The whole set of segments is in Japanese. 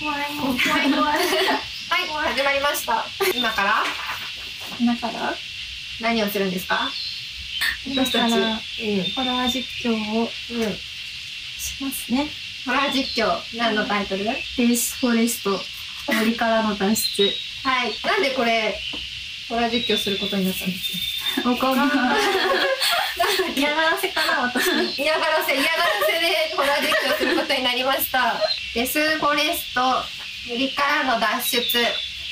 怖い怖い怖い。はい始まりました。今から？今から？何をするんですか？今からうん。ホラー実況をうんしますね。ホラー実況。何のタイトル？デースフォレスト森からの脱出。はい。なんでこれホラー実況することになったんですわかんない 嫌がらせかな私。の嫌がらせ嫌がらせでホラー実況することになりました。デスフォレスト森からの脱出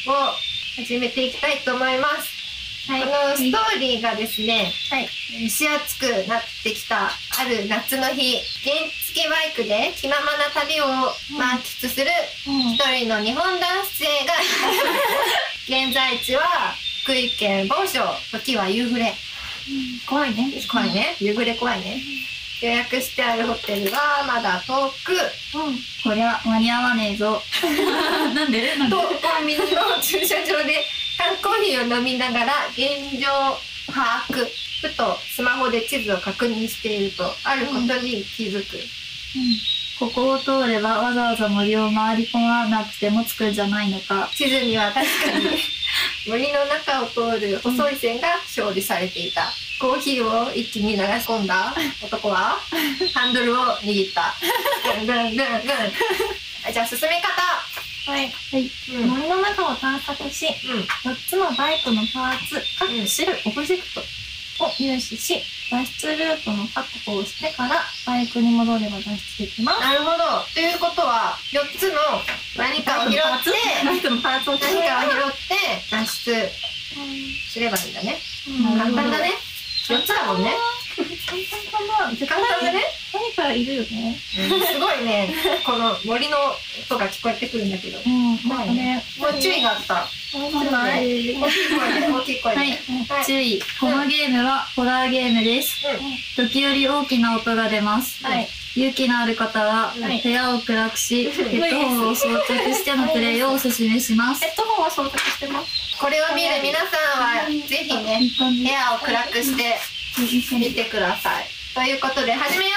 を始めていきたいと思います。はこのストーリーがですね、はい。蒸し暑くなってきたある夏の日原付バイクで気ままな旅を満喫するうん。一人の日本男性が 現在地は福井県某所時は夕暮れ怖いね。怖いね。夕暮れ怖いね。予約してあるホテルはまだ遠く。うん。こりゃ間に合わねえぞ。なんで？なんで？とコンビニの駐車場で缶コーヒーを飲みながら現状把握。ふとスマホで地図を確認しているとあることに気づく、ここを通ればわざわざ森を回り込まなくても着くんじゃないのか。地図には確かに森の中を通る細い線が表示されていた、コーヒーを一気に流し込んだ男は ハンドルを握った。グングングングじゃあ進め方。はい、はい、うん。森の中を探索し4つのバイクのパーツ各種類オブジェクトを入手し脱出ルートの確保をしてからバイクに戻れば脱出できます。なるほど。ということは4つの何かを拾って何かを拾って脱出すればいいんだね。うん。簡単だね。4つだもんね。簡単かな。絶対簡単だね。何かいるよね。すごいね。この森の音が聞こえてくるんだけど。うんなんかねもう注意があった大きい。声で大きい声で。はい。はい。注意。このゲームはホラーゲームです。時折大きな音が出ます。はい。勇気のある方ははい。部屋を暗くし ヘッドホンを装着してのプレイをおすすめします。ヘッドホンは装着してます。これを見る皆さんはぜひね部屋を暗くして見てください。ということで始めよ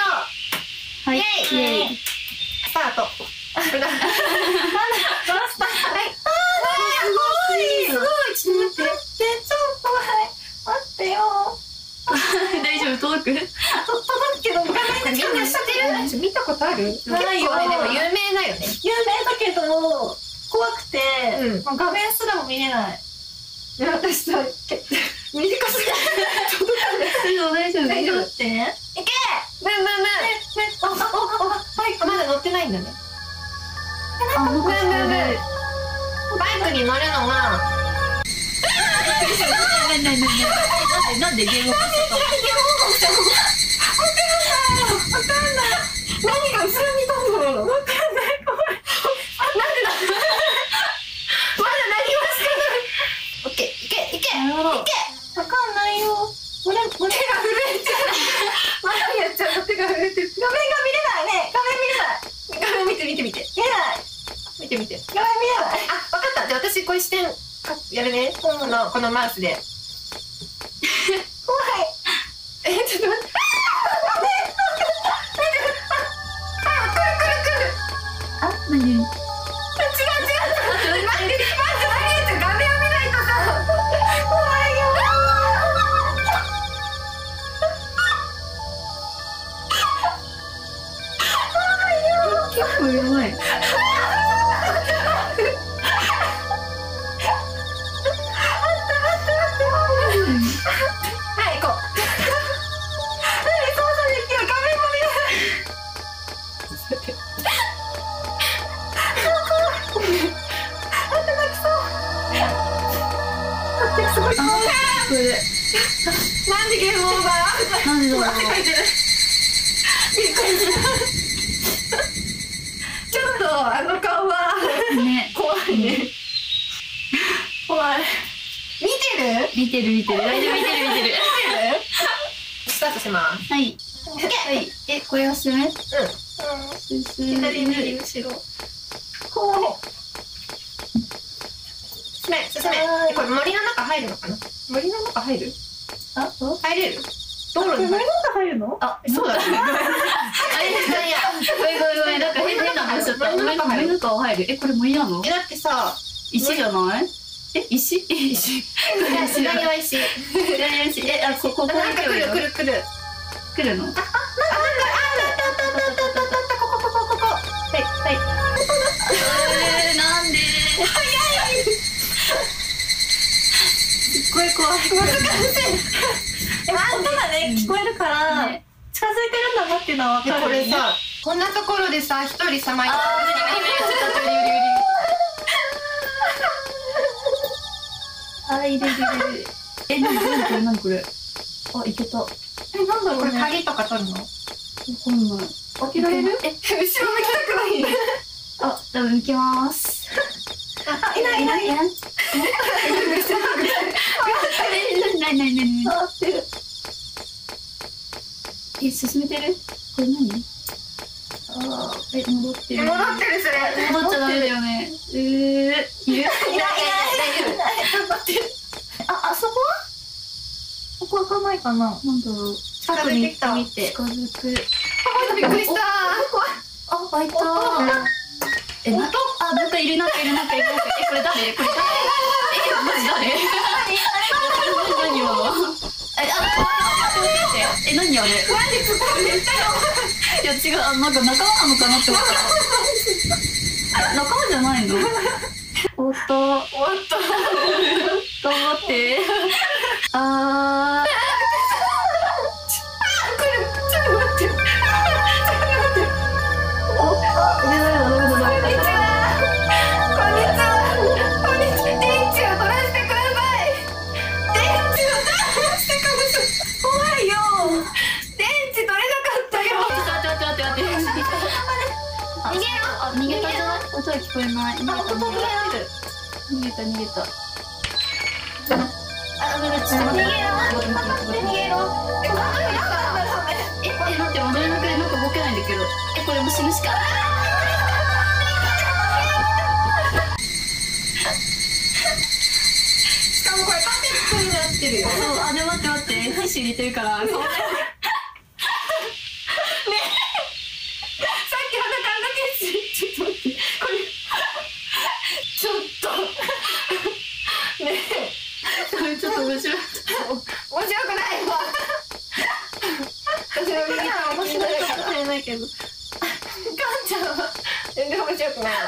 う。はい。イエイ。イエイ。スタート。はいマスターはい。すちょっと待って超怖い待ってよ大丈夫届く？届く？けど画面みんな知ってる見たことあるないよねでも有名だよね有名だけど怖く？て、うんもう画面すらも見れないいや私さけ短すぎる大丈夫大丈夫ってねいけブンブンブンバイクまだ乗ってないんだねブンブンブンバイクに乗るのがなんでなんなんでゲームを何が後ろに飛んだのわかんない怖いなんでだまだ何もしてないオッケーいけいけいけわかんないよ俺手が震えてるまだやっちゃう手が震えてる画面が見れないね画面見れない画面見て見て見て見れない見て見て画面見れないあ、わかった。じゃあ私これ視点やるね。このこのマウスで。怖いえ、ちょっと待って。します。はい。はい。えこれおすすめうん。左右後ろ。怖い進め進め。えこれ森の中入るのかな？森の中入る？あそう入れる？道路に画面の中入るの？あ、そうだね。あれいやごめんごめんごめん。なんか変変な話しちゃった森の中入る。えこれ森なの？えだってさ石じゃない？え石？石。左は石。石。えあこここなんか来る来る来る来るの？ああったあったあったあったあったあったここここここはいはいえー、なんですっごい怖い難しいえ音がね聞こえるから、ね近づいてるんだなっていうのは分かるこれさこんなところでさ一人さまいああ入れる入れるえなにこれこれなにこれあいけたえなんだろこうね。れ鍵とか取るの？かんない。開けられる？え後ろ向きたくないあ多分行きます。あいないいない。え？なにえなになになになにあってるえ進めてる？これ何？あーえ戻ってる。戻ってるそれ。戻っちゃダメだよね。えー、いる？いないいないいない頑張ってるああそこはここ開かないかな？なんだろう？近づいてきた。見て近づくびっくりした。あ開いた。えなあなんかいるなんかいるなんかいる。えこれ誰？これ誰？えマジ誰？何？今のえあえ何あれマジ突っ込んでたよいや違うあなんか仲間なのかなって思った仲間じゃないのおっと終わったた逃げたあ、ダメだ、ちょっと待って。逃げろ逃げろえ待って、戻れなくてなんか動けないんだけど。え、これもう死ぬしか。しかもこれパペットになってるよそう、あ、で、待って待って、ティッシュ入れてるからっき裸のティッシュちょっと待ってこれちょっとねえこれちょっと面白い。面白くないわ私の耳が面白いかもしれないけどかんちゃんは全然面白くないわ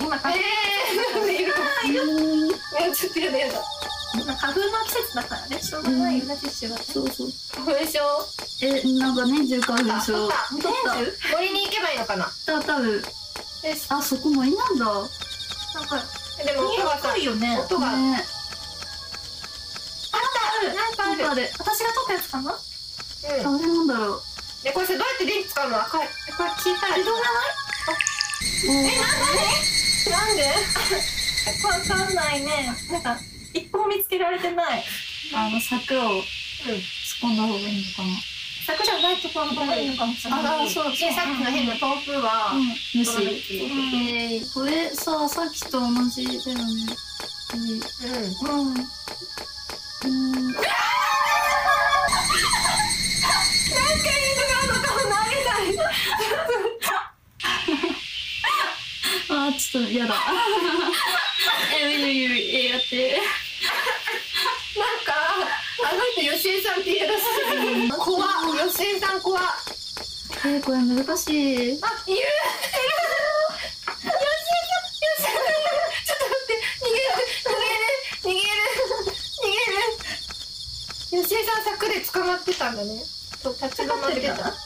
今花えー、なんでいるのうーん。ねちょっとやだやだ花粉の季節だからねしょうがないよねティッシュはねそうそう。これでしょ。え、なんか。年中花粉症。森に行けばいいのかな？た、多分。あ、そこ森なんだ。なんかでも音がさいよね。音が、ね。ある。なんかある。なんかある。私が撮ったやつかな？あれなんだろう。でこれさどうやって電気使うの？赤い。えこれ聞い。たら自動じゃない？え、なんで？わかんないね。なんか一本見つけられてない。あの柵を突っ込んだ方がいいのかな。柵じゃないところの方がいいのかもしれないあそうでさっきの変な豆腐は、うん、無視。うんえー、これさ、さっきと同じだよね。うんうんうん。あー、ちょっと嫌だ。え、無理無理無理。え、やって。怖っ吉江さん怖っえー、これ難しい。あいる。いる。吉江さん吉江さんちょっと待って。逃げる。逃げる。逃げる。逃げる。吉江さん柵で捕まってたんだね。立ち止まってた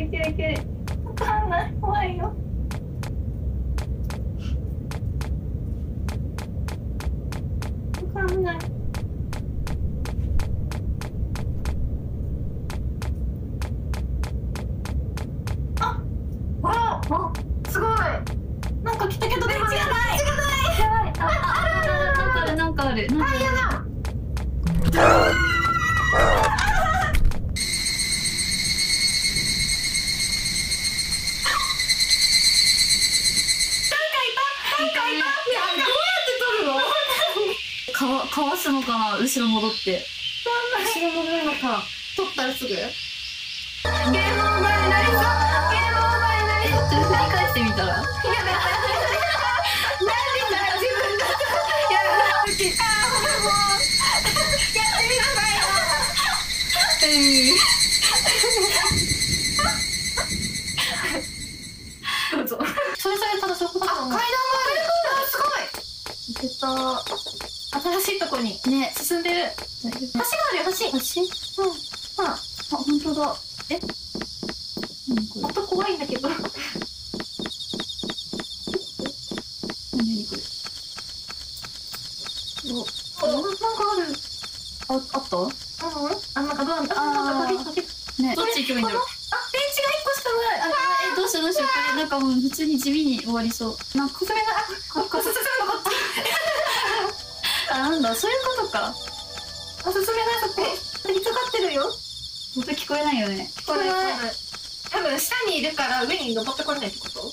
新しいとこにね進んでる。橋があるよ橋。橋？うん。ああ本当だ。え？何これ？音怖いんだけど。何これ？おなんかある。ああった？うん。あなんかどうなんだあなんか鍵鍵。ね。どっち行けばいいんだろうあ電池が一個しかない。あえどうしようどうしよう。これなんかもう普通に地味に終わりそう。なんかコスメがあこすすめのこっちあなんだそういうことか。おすすめがそこ引っかかってるよ。音聞こえないよね。これ多分下にいるから上に登ってこれないってこと？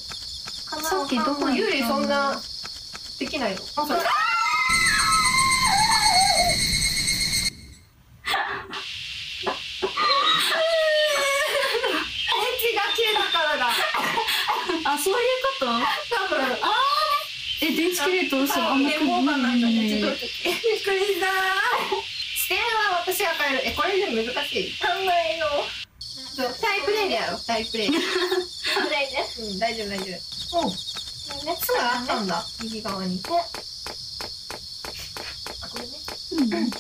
さっきどこに幽霊そんなできないの。あそう電池が切れたからだあそういうこと多分え電池切れどうしようあんまゲームオーバーなんだねねちょっとびっくりした視点は私が変えるえこれで難しいわかんないのそうタイプレイでやろうタイプレイうんこれね大丈夫。大丈夫おねすぐあったん。だ右側にあこれねうん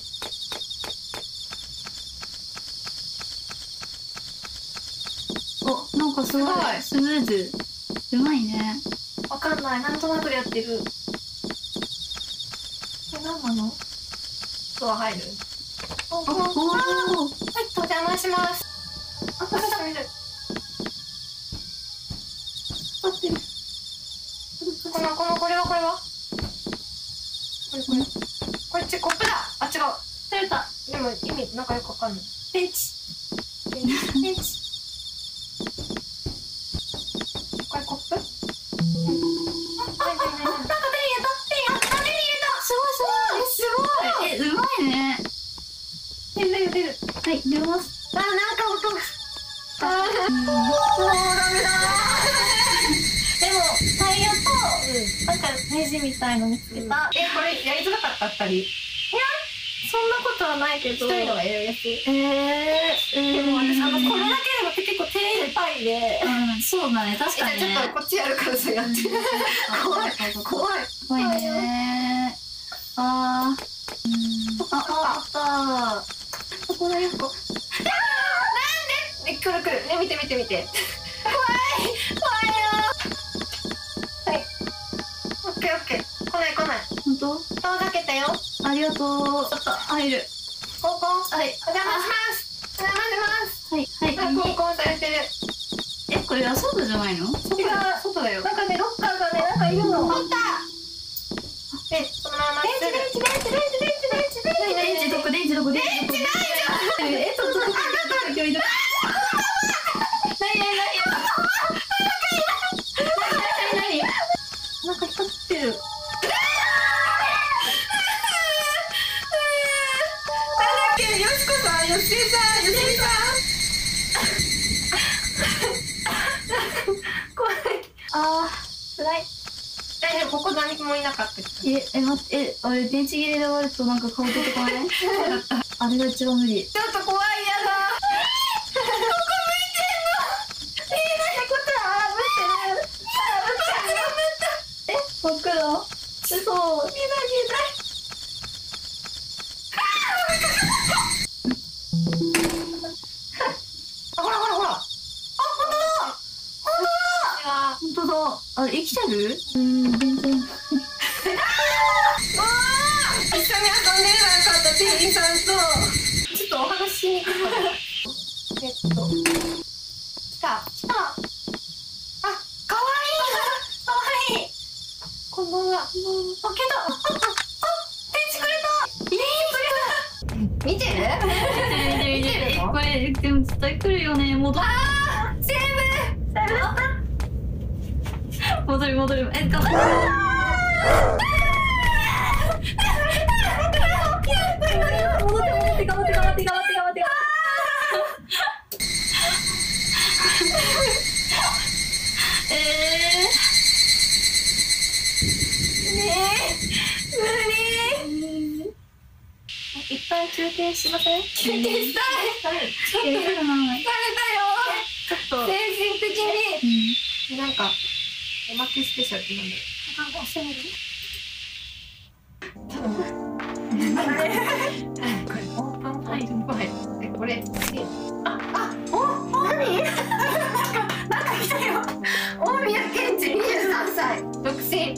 おなんかすごいすごい。スムーズ。うまいねわかんない。なんとなくでやってる。え何なの？ドア入る？おおおおはいお邪魔します。あ見る合って。るこのこのこれはこれは？これこれ。これちコップだ。あ違う。取れた。でも意味なんかよくわかんない。電池電池これコップ？はい出ますあなんか音。があうんもうダメだでもタイヤとなんかネジみたいの見つけた、えこれやりづらかった二人。そんなことはないけど。一人のがやりやすいえー、でも私あのこれだだけでも結構手いっぱいで。うんそうだね確えかにね。ちょっとこっちやるからさやって。怖い。怖い。怖いね。あーうんあああったここだよここえくるくるね見て見て見て。怖い。怖いよはい。オッケーオッケー。来ない来ない。本当？遠ざけたよ。ありがとう。ちょっと入る。コンコン？はい。お邪魔します。お邪魔しはいはい。ますあコンコンされてる。えこれは外じゃないの？違う外だよ。なんかねロッカーがねなんかいるの。取ったでえ、え、待って、え、あれ、電池切れで終わるとなんか顔出てこない？あれが一番無理。ちょっと怖いやだ。真っ黒嘘見ない見えない。あほらほらほら。あ本当だ。本当だ。本当だ。あ生きてる？うん。一旦休憩しません？休憩したい。ちょっとー、疲れたよ。ちょっと精神的に。なんかおまけスペシャルってなんだろあ押してみるう多分これオープンファイルはいえこれああお何なんか来たよ大宮健治23歳独身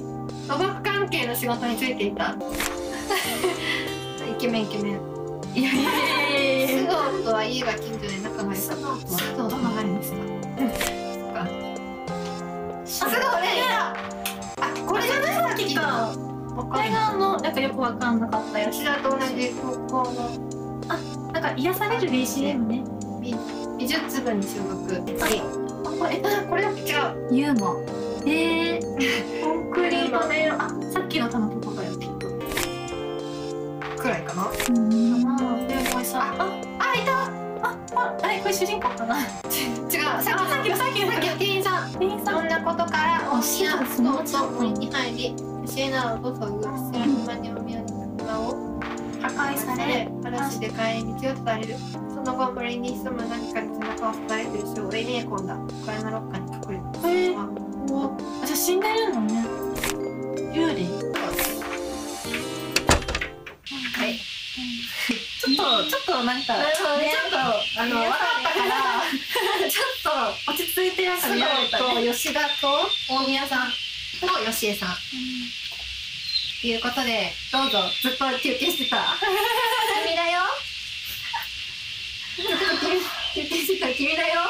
土木関係の仕事についていたイケメンイケメン。いやいやいやい須藤とは家が近所で仲が良かった須藤と仲いいんですかそっか須藤ねあこれじゃないさっきのこれがあのなんかよくわかんなかったやつ吉田と同じ高校のなんか癒される BCM ね美美術部に所属あこれあこれ違うユーモえー、コンクリートであかな。うんあでこれさああいたあああれこれ主人公かな違うさあさっきのさっきのさっきの店員さん店員さんそんなことから大宮そんな須藤と森に入り教えなどとぐ知らぬ間にお宮の車を破壊され嵐で帰り道を伝えるその後森に潜む何かに背中を押されている人を俺に込んだ小屋のロッカーに隠れてえーおじゃ死んでるのね幽霊とちょっとなんかねちょっとあの分かったから ちょっと落ち着いてられたね。藤と吉田と大宮さんと吉江さん。ということでどうぞずっと休憩してた？君だよ。休憩してた？君だよ。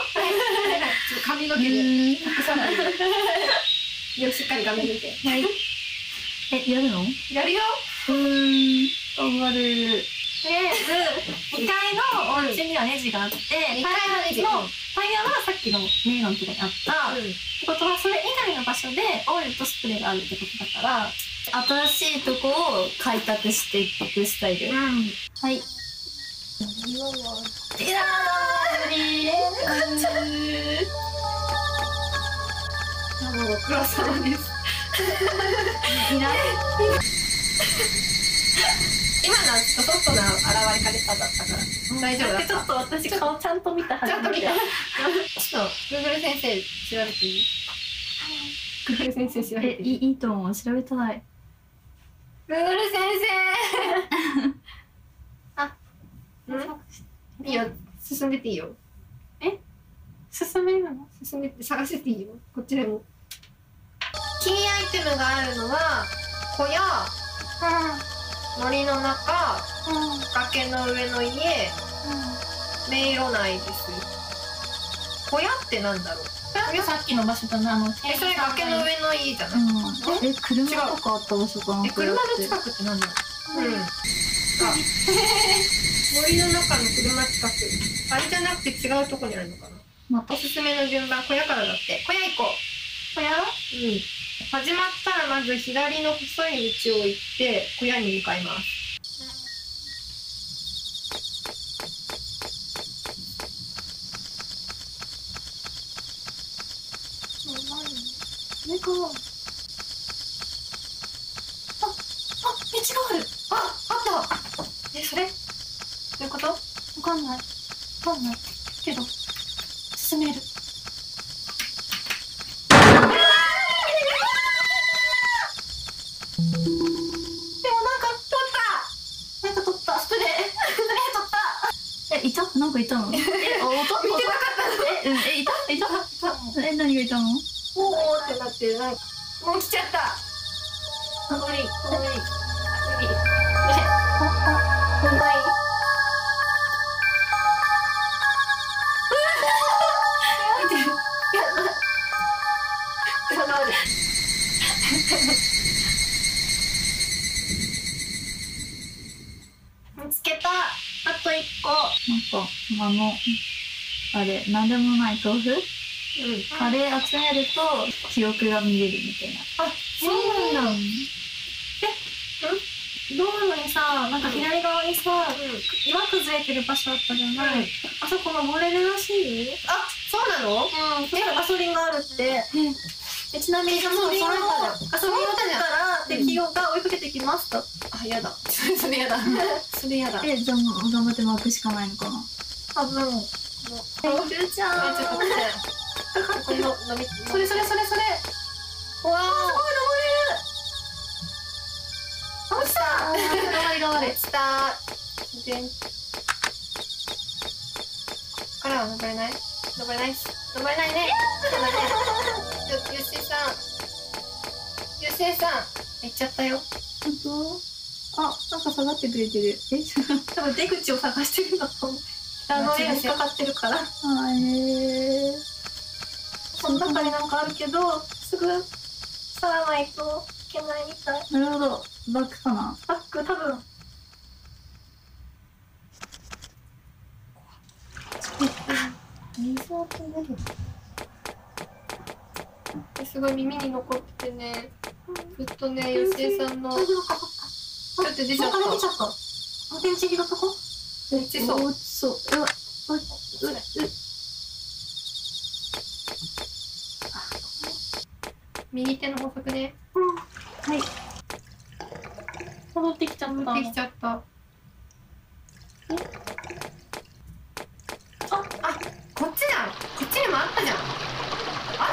髪の毛で。隠さないでよしっかり画面見てはい。えやるの？やるよ。うん。頑張るとりあえず2階のお家にはネジがあって二階のネジ。のタイヤはさっきの迷路のとこにあった、ってことはそれ以外の場所でオイルとスプレーがあるってことだから新しいとこを開拓していくスタイル。ん。はい。いやもうご苦労様です。いない 今のはちょっとソフトな現れ方だったから。大丈夫だった？ちょっと私顔ちゃんと見たはずちゃんと見た。ちょっと Google 先生調べていい Google 先生調べていい？えいいいいと思う。調べたい。Google 先生！あん？いいよ。進んでていいよ。進めるの？進んでって探してていいよ。こっちでも。キーアイテムがあるのは小屋森の中崖の上の家迷路内です。小屋ってなんだろう？うんさっきの場所だなあのえそれ崖の上の家じゃない、うん。え車とかあった場所かなえ車の近くってなんだろう？うん。あ 森の中の車近く。あれじゃなくて違うとこにあるのかな？またおすすめの順番小屋からだって。小屋行こ小屋？ううん始まったらまず左の細い道を行って小屋に向かいます。猫。ああ道がある。ああった。えそれ？どういうこと？わかんない。わかんない。あれ、なんでもない豆腐？あれ集めると、記憶が見れるみたいな。あそうなんだ。道路にさなんか左側にさ、岩崩れてる場所あったじゃない、うん。あそこ登れるらしいよ。あそうなの？うん、そしたらガソリンがあるって。でちなみにガソリンを、そうガそれソリンを取ったら、うん敵が追いかけてきますと。あやだ。それやだ。それやだ。え、じゃあもう頑張って巻くしかないのかな？多分。もうえ、ゆうちゃん。この飲みそれそれそれそれ。わあ、登れる。落ちた。頑張れ頑張れ。落ちた全ここからは登れない登れないし登れないねよゆうせいさんゆうせいさん行っちゃったよ本当？あ、なんか下がってくれてる。え、多分出口を探してるんだと思う。あの上に引っかかってるから。あえー、この中になんかあるけど、すぐ去らないといけないみたい。なるほど。バックかな。バック多分。水を止めるすごい耳に残っててねずっとねゆうせいさんのちょっと出ちゃっお金出ちゃった。運転手拾っとこためっちゃそうおそう。うわ、う、う、う、右手の法則ねうん。はい。戻ってきちゃった。持ってきちゃったあ、あこっちじゃんこっちにもあったじゃんあ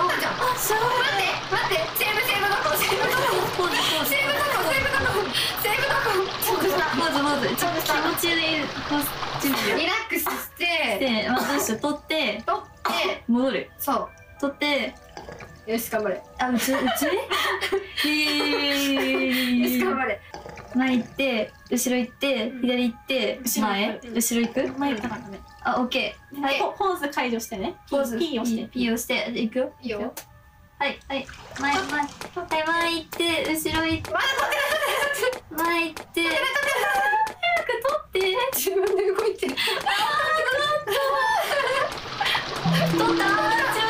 ったじゃんあ、すごい。待って待ってセーブセーブどこセーブどこセ。ーブどこセーブどこセーブどこポーズ、ポーズ。ちょっと気持ちで、こう、準備をリラックスしてして、まず取って、取って戻る。そ取って、うよし頑張れあ、うち、うち？えよし頑ー。張れ前行って、後ろ行って、左行って、前？後ろ行く？前行ったからね。あ、オッケー。はい。ポポーズ解除してね。ポーズ。P をして。P をして。で行く？よ。いいよはい、はい。前、前。はい、前行って、後ろ行って。まだ前行って。早く取って。自分で動いてる取った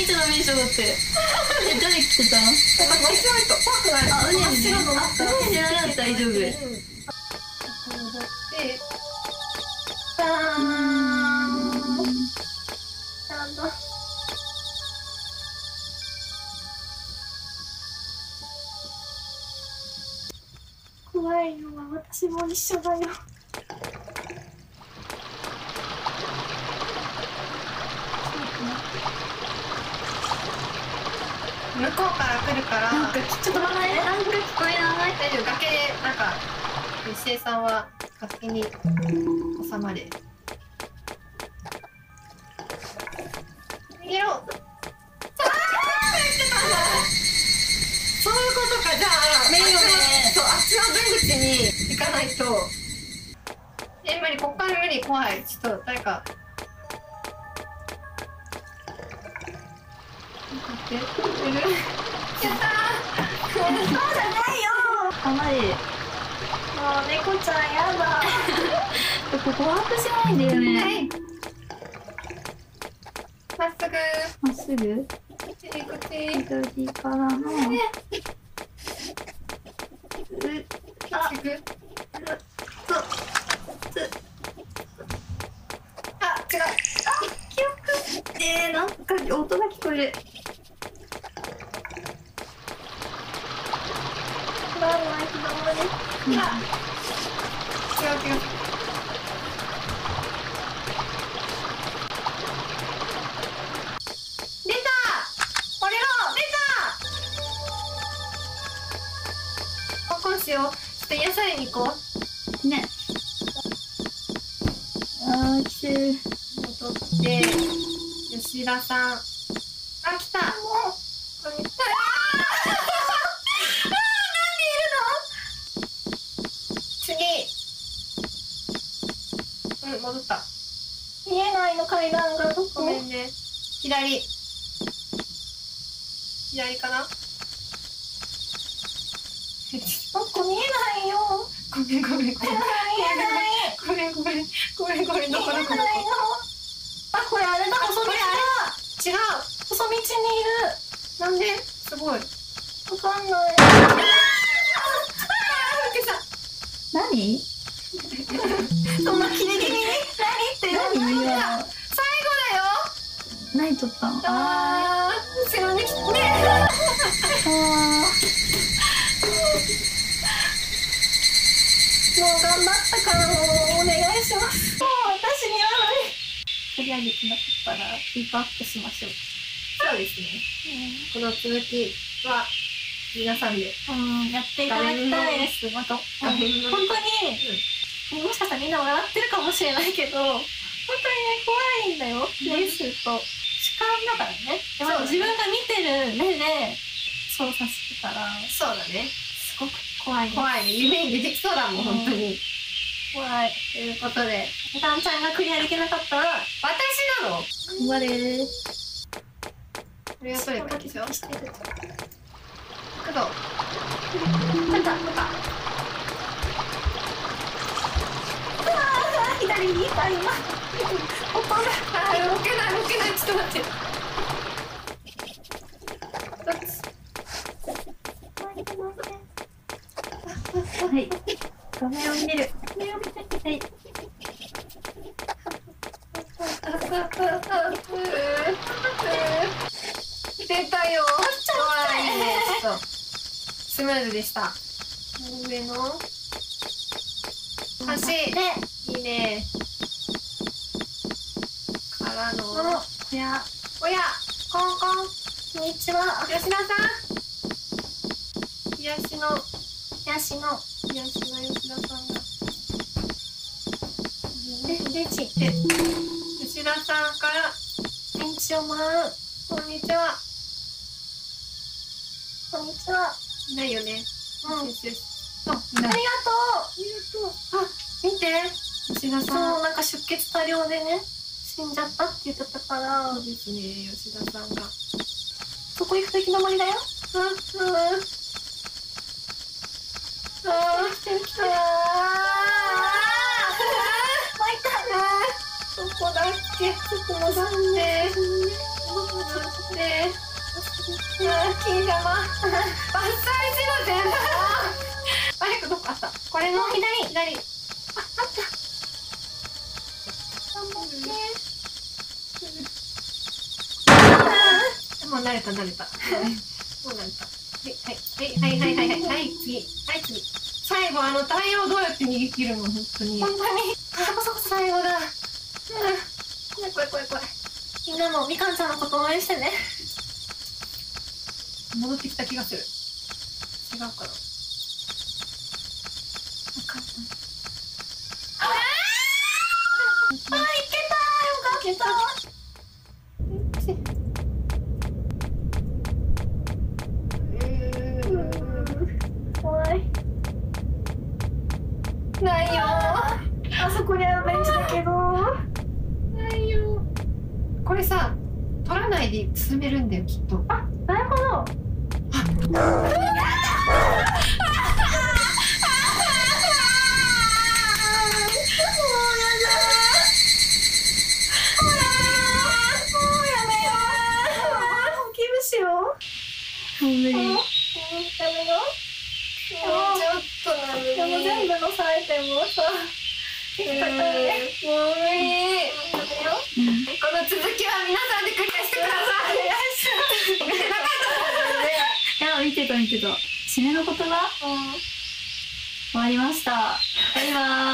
みちの名所だって。え、誰来てた？の真っ白いと怖くないあ。真っ白のあ、うねじゃなかった大丈夫。うんちゃんと。怖いのは私も一緒だよ。向こうから来るからなんかちょっと待って、なんか聞こえない。大丈夫崖なんかゆせい。さんは崖に収まれ。逃げろそういうことか。じゃあメインをねそうあっちの出口に行かないと。え無理こっから無理怖い。ちょっと誰か。待っているやったー。そうじゃないよ。かなり。もう猫ちゃんやだ。ここワープしないんだよはね。い。まっすぐまっすぐ。こっちこっち左からの。う、あ。あ、違う。えー、なんか音が聞こえる。ば、ひ。い、う。出た。これをこしよう。ちょっと癒されに行こう。ね。って、吉田さん。階段がどこごめんね。左。左かな？どこ見えないよ。ごめんごめん。ごめん見えないごめんごめん。ごめんごめん。どこどこどこ見えないのあこれあれだ。細道だ違う。細道にいる。なんで？すごい。わかんない。何？何撮ったのあー後ろに来てあもう頑張ったからもうお願い。しますもう私には無理クリアできなかったらリープアップしましょうそうですねこの続きは皆さんでうん、やってい。ただきたい。です。また、本画面の当に、もしかしたらみんな笑ってるかもしれない。けど、本当にね、怖い。んだよ。プレイすと。だからね。でも自分が見てる目で操作してたら、そうだねすごく怖い。怖いね夢に出てきそうだもん本当に怖い。ということでダンちゃんがクリアできなかったら、私なの？ー頑張れこれが取ればいいでしょしてる。工藤なんか、なんか。う左にいた今。音が。あー動けない動けないちょっと待ってはい画面を見る。はい出たよわあいいねちょっとスムーズでした上の橋、いいねからのこの、いや、おやコンコンこんにちは。吉田さん。癒しの。ヤシの、癒しの吉田さんが。で、レジ、で吉田さんから。電池をもらう。こんにちは。こんにちは。いないよね。うん。よしよしあいない。ありがとあ見て。吉田う。そさん。う、なんか出血多量でね、死んじゃったって言ってたからそう、ですね吉田さんがそこ行くと行き止まりだよ。うんうんあー来てる来てるあ巻いた。ーどこだっけそこもだって待ってあー金玉バッサリしろ全部バイクどこあったこれの左左ああった頑張ってもう慣れた慣れた。もう慣れた。はい。はいはいはいはい。はいはい次。はい次。最後あのタイヤをどうやって逃げ切るの本当に。本当に。そこそこ最後だ。うん。怖い怖い怖い。怖いみんなもみかんちゃんのこと応援してね。戻ってきた気がする違うかなわかんない。あーあ、いけたよかった怖い。ないよあそこにあるベンチだけど。ないよこれさ取らないで進めるんだよきっとなるほど。もや見てた見てた締めの言葉？終わりました。バイバーイ